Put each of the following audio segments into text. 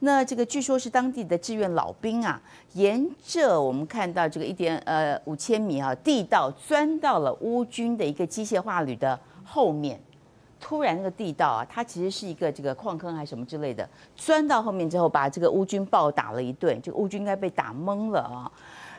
那这个据说是当地的志愿老兵啊，沿着我们看到这个一点呃五千米啊地道钻到了乌军的一个机械化旅的后面。突然那个地道啊，它其实是一个这个矿坑还是什么之类的，钻到后面之后，把这个乌军暴打了一顿，这个乌军应该被打懵了啊。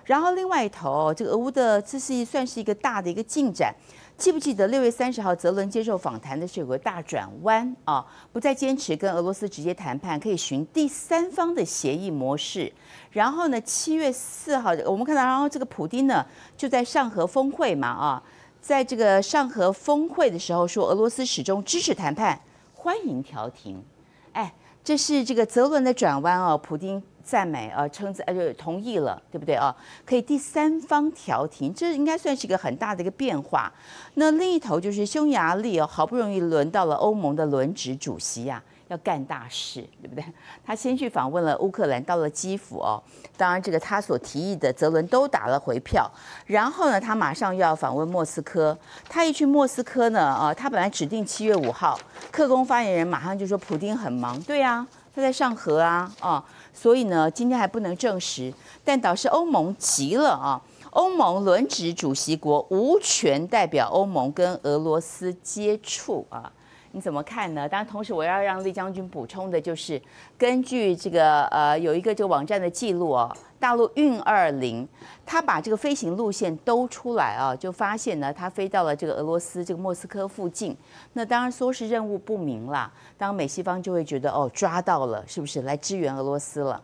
然后另外一头，这个俄乌的这是算是一个大的一个进展。记不记得六月三十号泽伦接受访谈的时候有个大转弯啊，不再坚持跟俄罗斯直接谈判，可以寻第三方的协议模式。然后呢，七月四号我们看到，然后这个普丁呢就在上合峰会嘛啊。在这个上合峰会的时候，说俄罗斯始终支持谈判，欢迎调停。哎，这是这个泽伦的转弯哦，普京赞美啊，称赞呃就同意了，对不对啊？可以第三方调停，这应该算是一个很大的一个变化。那另一头就是匈牙利哦，好不容易轮到了欧盟的轮值主席呀。要干大事，对不对？他先去访问了乌克兰，到了基辅哦。当然，这个他所提议的泽伦都打了回票。然后呢，他马上又要访问莫斯科。他一去莫斯科呢，啊，他本来指定七月五号，克宫发言人马上就说普京很忙，对啊，他在上合啊，啊，所以呢，今天还不能证实。但导致欧盟急了啊，欧盟轮值主席国无权代表欧盟跟俄罗斯接触啊。你怎么看呢？当然，同时我要让丽将军补充的就是，根据这个呃有一个这个网站的记录哦，大陆运二零，他把这个飞行路线都出来啊，就发现呢，他飞到了这个俄罗斯这个莫斯科附近。那当然说是任务不明啦，当美西方就会觉得哦抓到了，是不是来支援俄罗斯了？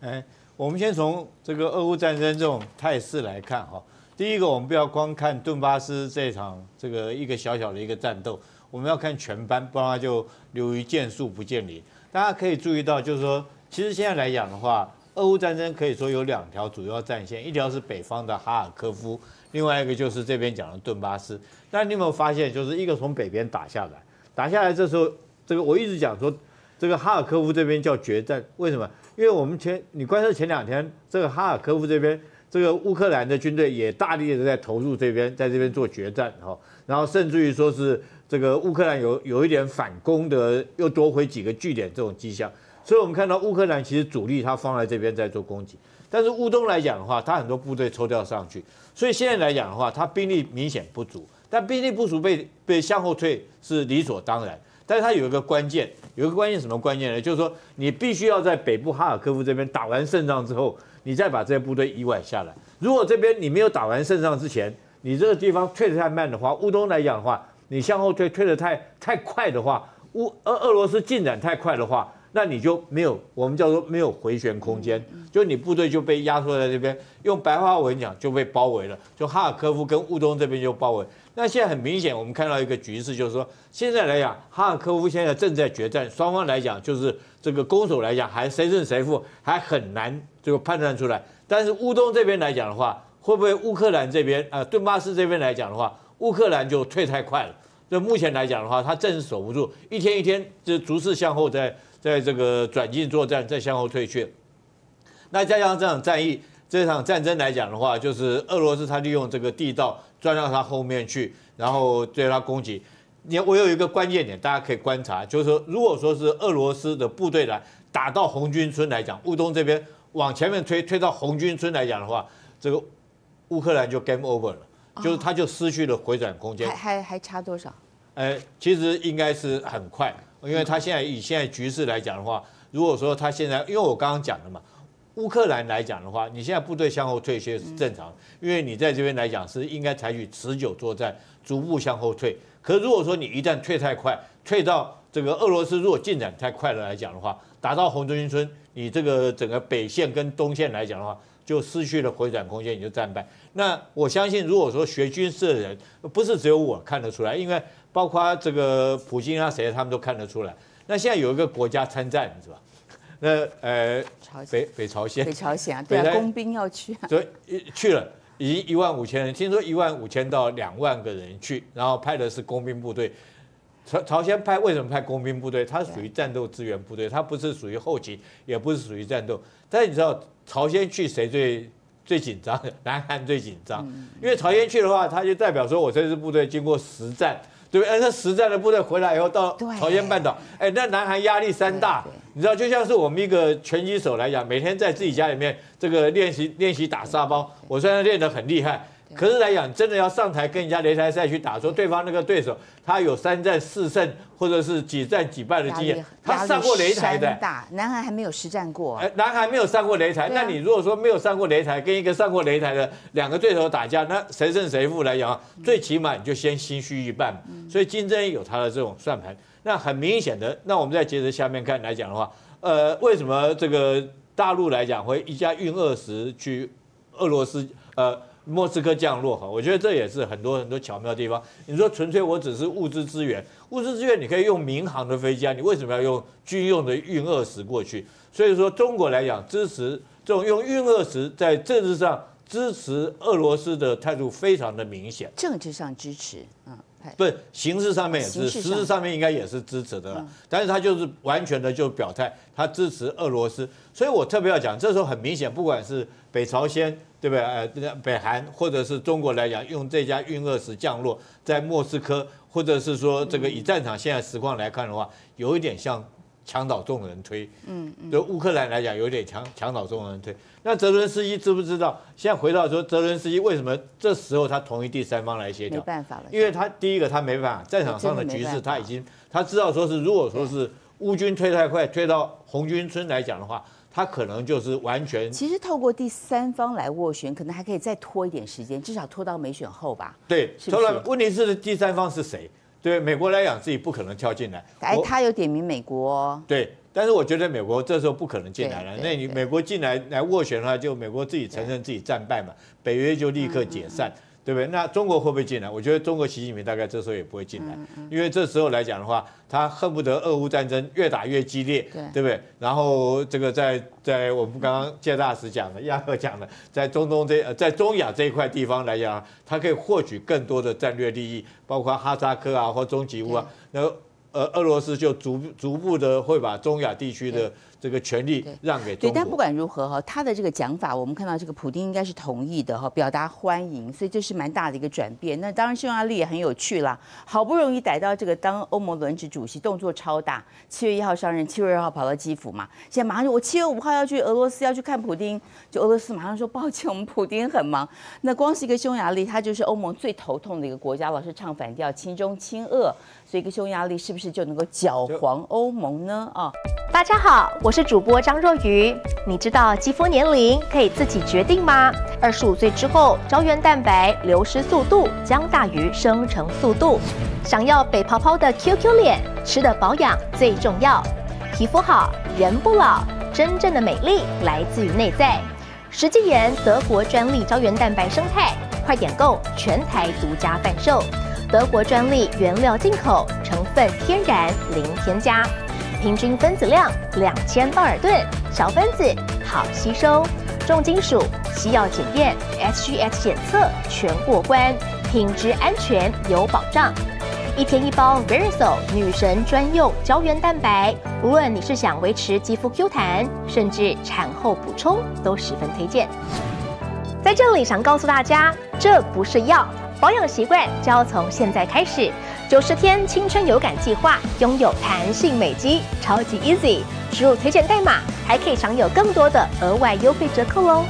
哎，我们先从这个俄乌战争这种态势来看哈。第一个，我们不要光看顿巴斯这场这个一个小小的一个战斗。我们要看全班，不然就流于见树不见林。大家可以注意到，就是说，其实现在来讲的话，俄乌战争可以说有两条主要战线，一条是北方的哈尔科夫，另外一个就是这边讲的顿巴斯。但你有没有发现，就是一个从北边打下来，打下来这时候，这个我一直讲说，这个哈尔科夫这边叫决战，为什么？因为我们前你观察前两天，这个哈尔科夫这边，这个乌克兰的军队也大力的在投入这边，在这边做决战，哈，然后甚至于说是。这个乌克兰有有一点反攻的，又夺回几个据点这种迹象，所以我们看到乌克兰其实主力他放在这边在做攻击，但是乌东来讲的话，他很多部队抽调上去，所以现在来讲的话，他兵力明显不足，但兵力不足被被向后退是理所当然，但是他有一个关键，有一个关键什么关键呢？就是说你必须要在北部哈尔科夫这边打完胜仗之后，你再把这些部队移拐下来。如果这边你没有打完胜仗之前，你这个地方退得太慢的话，乌东来讲的话。你向后退，退得太太快的话，乌俄俄罗斯进展太快的话，那你就没有我们叫做没有回旋空间，就你部队就被压缩在这边。用白话文讲，就被包围了。就哈尔科夫跟乌东这边就包围。那现在很明显，我们看到一个局势，就是说现在来讲，哈尔科夫现在正在决战，双方来讲就是这个攻守来讲还谁胜谁负还很难这个判断出来。但是乌东这边来讲的话，会不会乌克兰这边啊顿巴斯这边来讲的话，乌克兰就退太快了？就目前来讲的话，他暂时守不住，一天一天就逐次向后在在这个转进作战，再向后退却。那加上这场战役，这场战争来讲的话，就是俄罗斯他利用这个地道钻到他后面去，然后对他攻击。你我有一个关键点，大家可以观察，就是说，如果说是俄罗斯的部队来打到红军村来讲，乌东这边往前面推，推到红军村来讲的话，这个乌克兰就 game over 了。就是它就失去了回转空间，还还还差多少？呃，其实应该是很快，因为它现在以现在局势来讲的话，如果说它现在，因为我刚刚讲了嘛，乌克兰来讲的话，你现在部队向后退些是正常，因为你在这边来讲是应该采取持久作战，逐步向后退。可如果说你一旦退太快，退到这个俄罗斯如果进展太快了来讲的话，打到红军村，你这个整个北线跟东线来讲的话。就失去了回转空间，你就战败。那我相信，如果说学军事的人，不是只有我看得出来，因为包括这个普京啊，谁他们都看得出来。那现在有一个国家参战，是吧？那呃，北北朝鲜，北朝鲜啊，对啊，工兵要去，所以去了，已经一万五千人，听说一万五千到两万个人去，然后派的是工兵部队。朝朝鲜派为什么派工兵部队？它属于战斗支援部队，它不是属于后勤，也不是属于战斗。但是你知道？朝鲜去谁最最紧张？南韩最紧张，因为朝鲜去的话，他就代表说我这支部队经过实战，对不对？那实战的部队回来以后到朝鲜半岛，哎，那南韩压力山大你知道，就像是我们一个拳击手来讲，每天在自己家里面这个练习练习打沙包，我虽然练得很厉害。可是来讲，真的要上台跟人家擂台赛去打，说对方那个对手他有三战四胜或者是几战几败的经验，他上过擂台的压力山，大，南韩还没有实战过。哎，男孩没有上过擂台，啊那你如果说没有上过擂台，跟一个上过擂台的两个对手打架，那谁胜谁负来讲啊，最起码你就先心虚一半嘛。所以金正恩有他的这种算盘。那很明显的，那我们再接着下面看来讲的话，呃，为什么这个大陆来讲会一家运二十去俄罗斯呃莫斯科降落哈？我觉得这也是很多很多巧妙的地方。你说纯粹我只是物资资源，物资资源你可以用民航的飞机啊，你为什么要用军用的运二十过去？所以说中国来讲支持这种用运二十在政治上支持俄罗斯的态度非常的明显。政治上支持，嗯，不是形式上面也是，实质上面应该也是支持的了。但是他就是完全的就表态，他支持俄罗斯。所以我特别要讲，这时候很明显，不管是北朝鲜对不对？呃，北韩或者是中国来讲，用这架运二十降落在莫斯科，或者是说这个以战场现在实况来看的话，有一点像墙倒众人推。嗯嗯。对乌克兰来讲，有点墙墙倒众人推。那泽伦斯基知不知道？现在回到说，泽伦斯基为什么这时候他同意第三方来协调？没办法了，因为他第一个他没办法，战场上的局势他已经他知道说是如果说是乌军推太快，推到红军村来讲的话，他可能就是完全其实透过第三方来斡旋，可能还可以再拖一点时间，至少拖到没选后吧。对。是不是当然，问题是第三方是谁？对美国来讲，自己不可能跳进来。哎，他有点名美国哦，对，但是我觉得美国这时候不可能进来了。那你美国进来来斡旋的话，就美国自己承认自己战败嘛，北约就立刻解散。嗯对不对？那中国会不会进来？我觉得中国习近平大概这时候也不会进来，嗯因为这时候来讲的话，他恨不得俄乌战争越打越激烈，对对不对？然后这个在在我们刚刚谢大使讲的，亚克讲的，在中东这呃在中亚这一块地方来讲，他可以获取更多的战略利益，包括哈萨克啊或中吉乌啊，然后呃俄罗斯就逐逐步的会把中亚地区的这个权利让给对，中国。但不管如何哈，他的这个讲法，我们看到这个普丁应该是同意的哈，表达欢迎，所以这是蛮大的一个转变。那当然，匈牙利也很有趣啦，好不容易逮到这个当欧盟轮值主席，动作超大，七月一号上任，七月二号跑到基辅嘛，现在马上就我七月五号要去俄罗斯要去看普丁，就俄罗斯马上说抱歉，我们普丁很忙。那光是一个匈牙利，它就是欧盟最头痛的一个国家，老是唱反调，亲中亲俄，所以一个匈牙利是不是就能够搅黄欧盟呢？啊、大家好，我我是主播张若愚。你知道肌肤年龄可以自己决定吗？二十五岁之后，胶原蛋白流失速度将大于生成速度。想要北泡泡的 QQ 脸，吃的保养最重要。皮肤好，人不老，真正的美丽来自于内在。实际研德国专利胶原蛋白生态，快点购，全台独家贩售。德国专利原料进口，成分天然零添加。平均分子量两千道尔顿，小分子好吸收，重金属、西药检验、SGS 检测全过关，品质安全有保障。一天一包 v e r i s o 女神专用胶原蛋白，无论你是想维持肌肤 Q 弹，甚至产后补充，都十分推荐。在这里想告诉大家，这不是药，保养习惯就要从现在开始。九十天青春有感计划拥有弹性美肌，超级 easy，输入推荐代码还可以享有更多的额外优惠折扣哦。